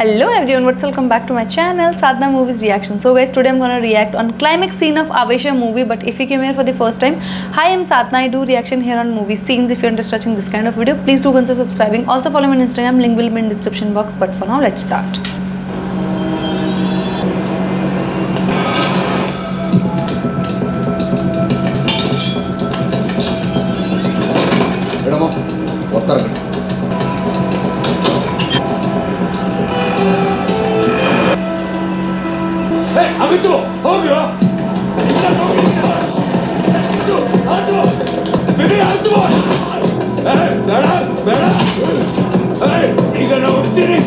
Hello everyone, what's welcome back to my channel Sadhana Movies Reaction. So guys, today I'm gonna react on climax scene of Avesha movie. But if you came here for the first time, hi I'm Sadhana. I do reaction here on movie scenes. If you're interested watching this kind of video, please do consider subscribing. Also follow me on Instagram. Link will be in description box. But for now, let's start. ಅಮಿತು ಹೋಗ್ರ? ಬೇಡ ಬೇಡ ಏಯ್, ಈಗ ನಾವು ಹುಡ್ತೀನಿ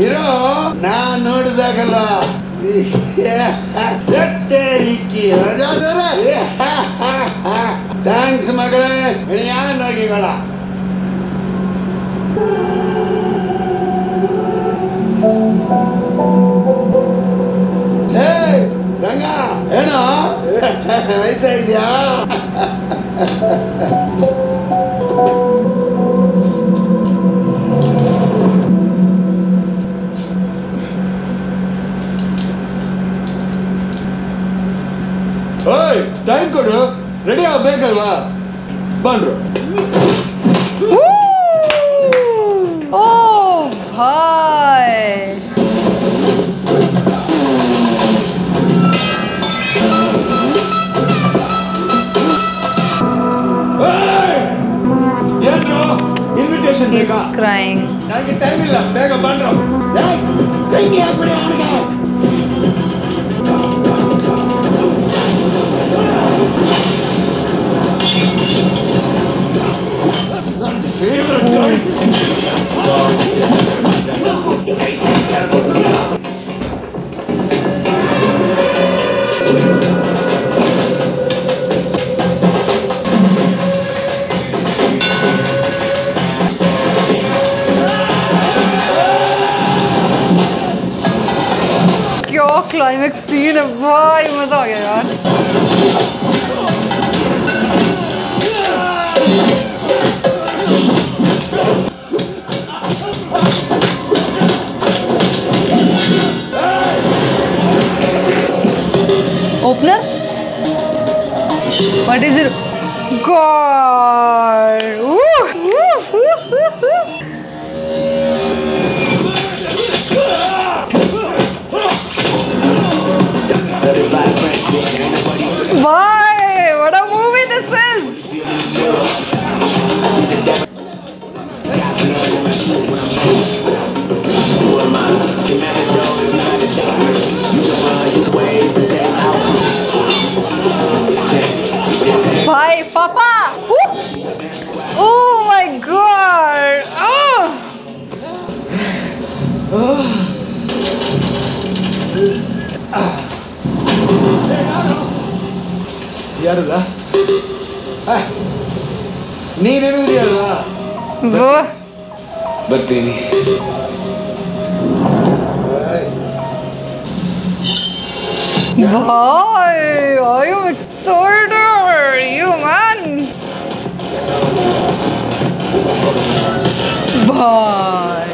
ಇರೋ ನಾ ನೋಡಿದಾಗಲ್ಲ thanks ಮಗಳೇ. ಯಾವ ನೋಗಿಗಳ ಹೇ ರಂಗ ಏನೋ ವಯಸ್ಸಾಗಿದ್ಯಾ ಓಯ್ ಟೈಮ್ ಕೊಡು ರೆಡಿ ಆಗ್ಬೇಕಲ್ವಾ ಬಂದ್ರು Oh, hi. crying. Bye, Papa! Woo! Oh my god! Oh! ಯಾರಲ್ಲ ನೀನೇನಿದೆಯಲ್ವಾ Whoa. ಬರ್ತೀನಿ Why are you extorter, you man? Why?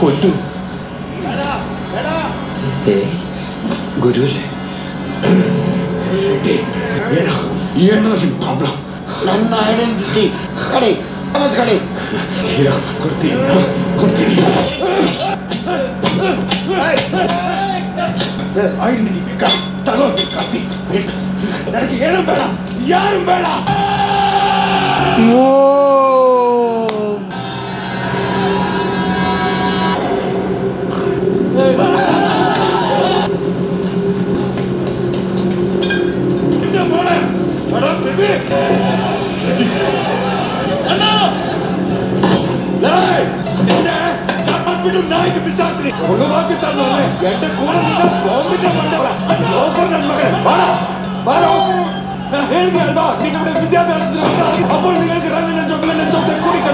കൊല്ലും ഗുരുവല്ലേ ഏണ ഏണ പ്രോബ്ലം ನನ್ನ ಐಡೆಂಟಿಟಿ ಕಡೆ ಕನಸು ಕಡೆ ಹೀರೋ ಕೊಡ್ತೀನಿ ಕೊಡ್ತೀನಿ ಐಡೆಂಟಿಟಿ ಬೇಕಾ ತಗೋಬೇಕಾಗ್ತಿ ನನಗೆ ಏನು ಬೇಡ ಯಾರು ಬೇಡ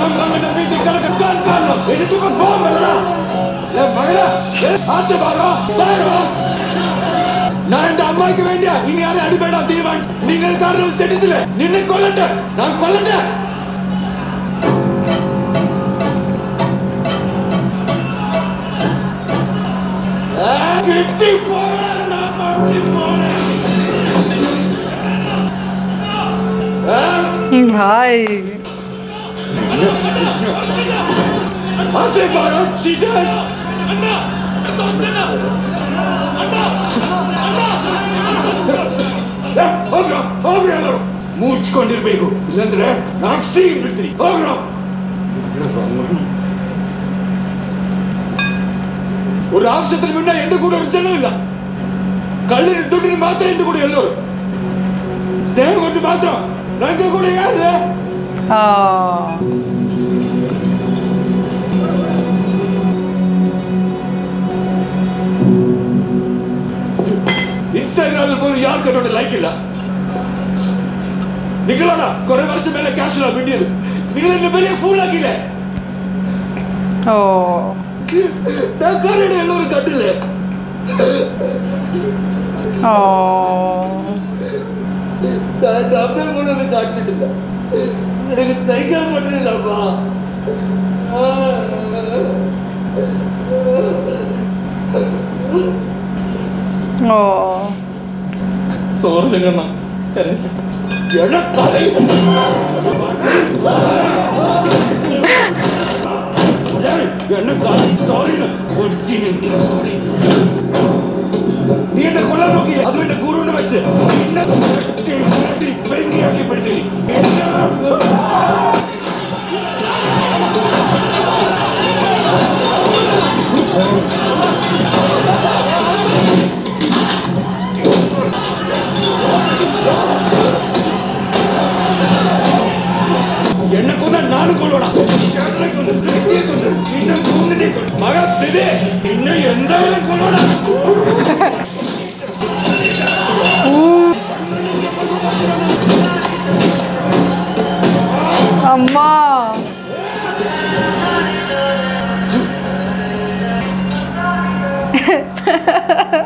100 मीटर बीच कर कर कर लो इसे तू को बॉल मिल रहा ले भगड़ा हाथ से भागा तैयार हो ನಾನಿಂದ ಅಮ್ಮಗೆ ವೇಂಡ್ಯ ಇನ್ ಯಾರು ಅಡಿಬೇಡ ಅಂತ ಈ ಬಂಟ್ ನೀನ್ ಹೇಳ್ತಾರ ತೆಡಿಸಿಲೆ ನಿನ್ನೆ ಕೊಲ್ಲಂಡೆ ನಾನು ಕೊಲ್ಲಂಡೆ കിട്ടി പോയി 하지 마라 진짜 안다 안다 안다 안다 안다 ಹೋಗ್ರ ಹೋಗ್ರಿ ಎಲ್ಲರೂ ಮುಚ್ಕೊಂಡಿರ್ಬೇಕು ಇಲ್ಲಂದ್ರೆ ನಾಕ್ಸಿ ಬಿಡ್ತೀನಿ ಹೋಗ್ರ ஒரு ஆபசத்தில் முன்னா எந்த கூட ஒரு செல்லும் இல்ல கல்லூரி துட்டு மாத்திரம் எந்த கூட எல்லோரும் தேவ கொண்டு மாத்திரம் நாங்க கூட யாரு ಮಾರ್ಕೆಟ್ ಲೈಕಿಲ್ಲ ನಿಖಿಲೋಣ ಕೊನೆ ವರ್ಷ ಮೇಲೆ ಕ್ಯಾಶ್ ಇಲ್ಲ ಬಿಟ್ಟಿದ್ದು ನಿಖಿಲ ಬೆಲೆ ಫೂಲ್ ಆಗಿದೆ நான் காலையில் எல்லோரும் கட்டில நான் தமிழ் Oh. சோறுங்கண்ணா. எனக்கு சாரிண்ணா சாரி. நீ என்ன கொல்ல நோக்கி அது என்ன குருன்னு வச்சு என்ன பெண்ணியாக்கி படுத்து என்ன? 근데 백년 연장은 걸어라. 엄마.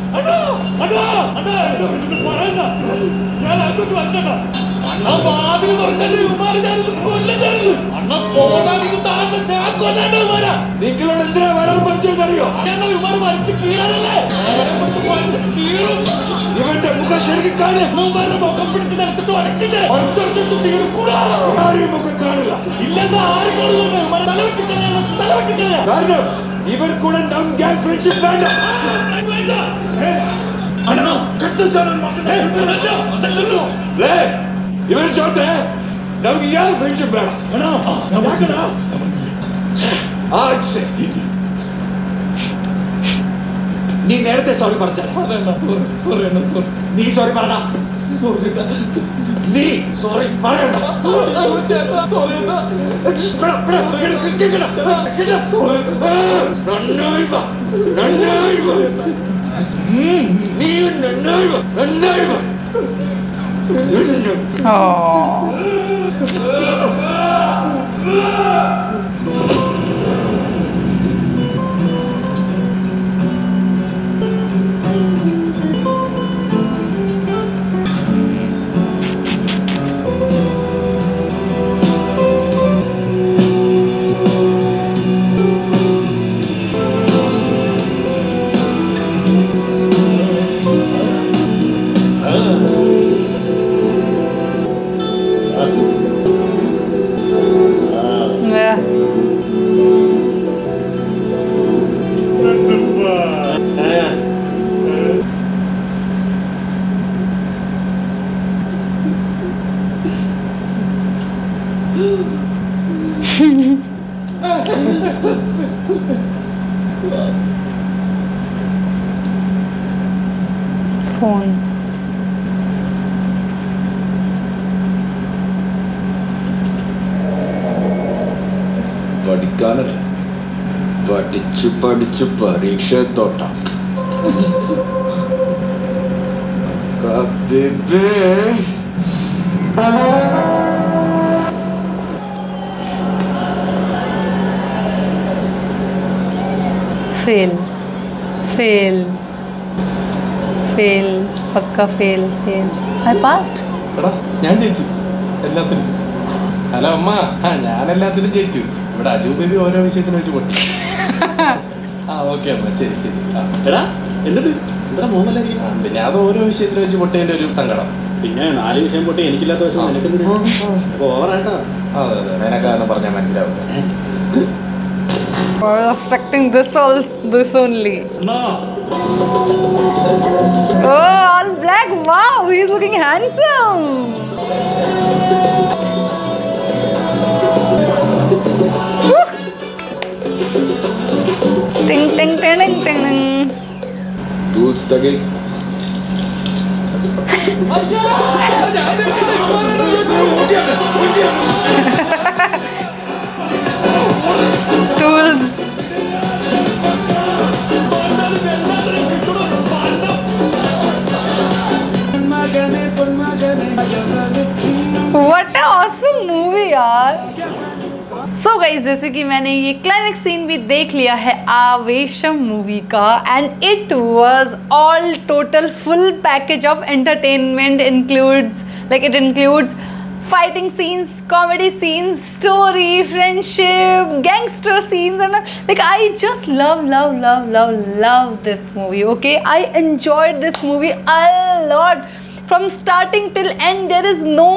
അണ്ണാ അണ്ണാ അണ്ണാ ഇത് പറയണ്ട. ഞാൻ അങ്ങോട്ട് വരണ്ട. അണ്ണ വാതിൽ തുറക്കല്ലേ? ഇവന്മാര് ഞാനിത് കൊല്ലുന്നത് അണ്ണ പോടാനിത് താഴ്ന്ന് ഞാൻ കൊല്ലാണ്ട് വരാ നിങ്ങളോട് എന്തിനാ വരാൻ പറ്റിയെന്നറിയോ അണ്ണ അവരെ കൊണ്ട് വലിച്ച് കീറും. ഇവന്റെ മുഖം ശരിക്കും ഇവന്മാരുടെ മുഖം പിടിച്ച് നിരത്തിട്ട് വടക്കിട്ട് ഒളിച്ചൊളിച്ചു തീർക്കൂടാ ആരെയും മുഖം കാണില്ല. ഇല്ലെന്ന് ആരും കാണുന്നുണ്ട് இவர் கூட நம் கேங் ஃப்ரெண்ட்ஷிப் வேண்டாம். வேண்டாம் அண்ணா கத்து. சார் லே இவர் சொல்ற நமக்கு ஏன் ஃப்ரெண்ட்ஷிப் வேண்டாம் அண்ணா யாக்கடா ஆச்சு. நீ நேரத்தை சாரி பறச்ச நீ சாரி பறடா それだねえそれマヤだそれだそれだそれだブラブラブラブラけだけだそれだなんないわなんないわうん理由なんないわなんないわああ phone പഠിക്കാനല്ല പഠിച്ചു പഠിച്ചു പരീക്ഷ തോട്ടം കത്തിപ്പേ fail ഫെയിൽ പക്ക ഫെയിൽ ഫെയിൽ ഐ പാസ്ഡ് എടാ ഞാൻ ജയിച്ചു. എല്ലാത്തിലും. ഹലോ അമ്മ ഞാൻ എല്ലാത്തിലും ജയിച്ചു. ഇവിടെ അജു ബേബി ഓരോ വിഷയത്തിന് വെച്ച് പൊട്ടി. ആ ഓക്കെ അമ്മ ശരി ശരി. എടാ എന്നിട്ട്? എന്താ മോഹൻലാലിരിക്കുന്നു പിന്നെ അത് ഓരോ വിഷയത്തിന് വെച്ച് പൊട്ടിയതിന്റെ ഒരു സങ്കടം. പിന്നെ നാല് വിഷയം പൊട്ടി എനിക്കില്ലാത്ത വശം നിനക്ക് ഓവറായിട്ടാ അതെ അതെ നിനക്കാന്ന് പറഞ്ഞാൽ മനസ്സിലാവും I was expecting this, all, this only. No. Oh, all black. Wow, he's looking handsome. ting ting ting ting ting ting. Dudes dagegen. Guys जैसे कि मैंने ये क्लाइमेक्स सीन भी देख लिया है आवेशम मूवी का and it was all total full package of entertainment includes like it includes fighting scenes comedy scenes story friendship gangster scenes and like I just love love love love love this movie okay I enjoy this movie I lot from starting till end there is no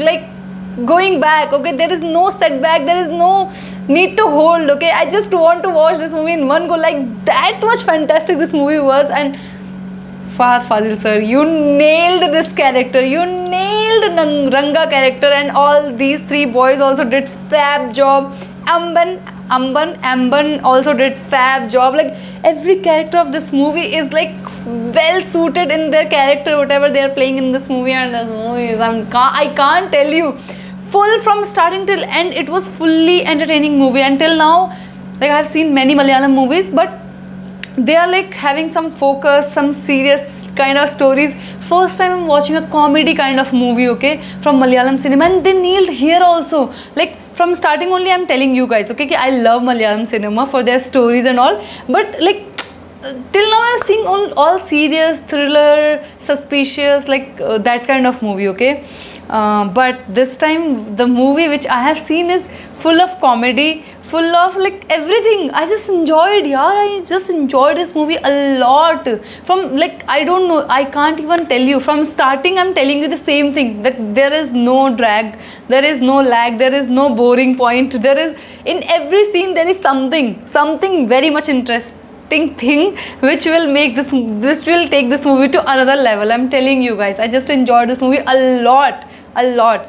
like going back okay there is no setback there is no need to hold okay i just want to watch this movie in one go like that much fantastic this movie was and Fahad Faasil sir, you nailed this character. You nailed Ranga character, and all these three boys also did fab job. Amban, Amban, Amban also did fab job. Like every character of this movie is like well suited in their character, whatever they are playing in this movie. And this movie is, I'm I can't tell you, full from starting till end. It was fully entertaining movie. Until now, like I've seen many Malayalam movies, but they are like having some focus some serious kind of stories first time i'm watching a comedy kind of movie okay from malayalam cinema and they nailed here also like from starting only i'm telling you guys okay i love malayalam cinema for their stories and all but like till now i'm seeing all, all serious thriller suspicious like uh, that kind of movie okay uh, but this time the movie which i have seen is full of comedy full of like everything. I just enjoyed yeah i just enjoyed this movie a lot. From like i don't know i can't even tell you. From starting i'm telling you the same thing that there is no drag there is no lag there is no boring point. There is in every scene there is something something very much interesting thing which will make this this will take this movie to another level. I'm telling you guys i just enjoyed this movie a lot a lot.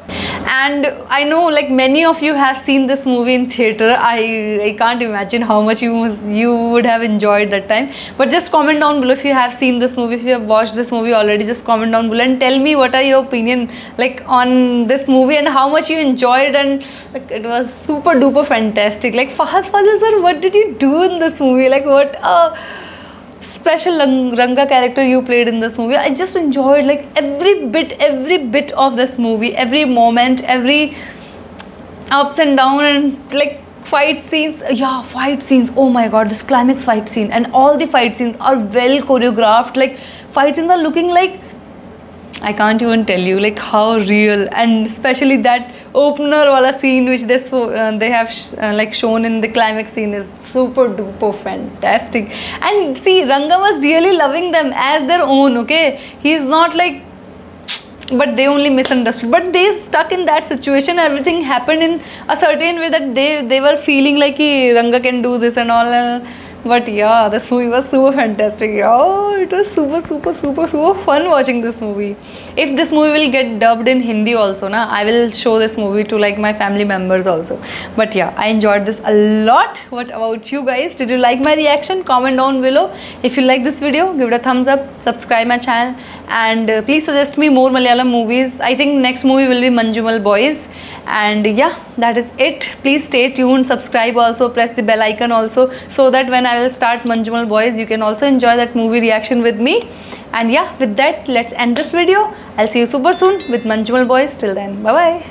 And i know like many of you have seen this movie in theater. I i can't imagine how much you you would have enjoyed that time. But just comment down below if you have seen this movie if you have watched this movie already just comment down below and tell me what are your opinion like on this movie and how much you enjoyed and like it was super duper fantastic. Like Fahad Faasil sir what did you do in this movie? Like what uh special Ranga character you played in this movie. I just enjoyed like every bit, every bit of this movie, every moment, every ups and down and like fight scenes. Yeah, fight scenes. Oh my god, this climax fight scene and all the fight scenes are well choreographed. Like fight scenes are looking like I can't even tell you like how real and especially that opener wala scene which they so uh, they have sh- uh, like shown in the climax scene is super duper fantastic. And see Ranga was really loving them as their own okay? He's not like but they only misunderstood. But they stuck in that situation everything happened in a certain way that they they were feeling like "Hey, ranga can do this and all and But yeah, this movie was super fantastic. Oh, it was super, super, super, super fun watching this movie. If this movie will get dubbed in Hindi also, na, I will show this movie to like my family members also. But yeah, I enjoyed this a lot. What about you guys? Did you like my reaction? Comment down below. If you like this video, give it a thumbs up, subscribe my channel, and uh, please suggest me more Malayalam movies. I think next movie will be Manjummel Boys. And yeah, that is it. Please stay tuned, subscribe also, press the bell icon also, so that when I will start Manjummel Boys, you can also enjoy that movie reaction with me. And yeah, with that, let's end this video. I'll see you super soon with Manjummel Boys. Till then, bye bye.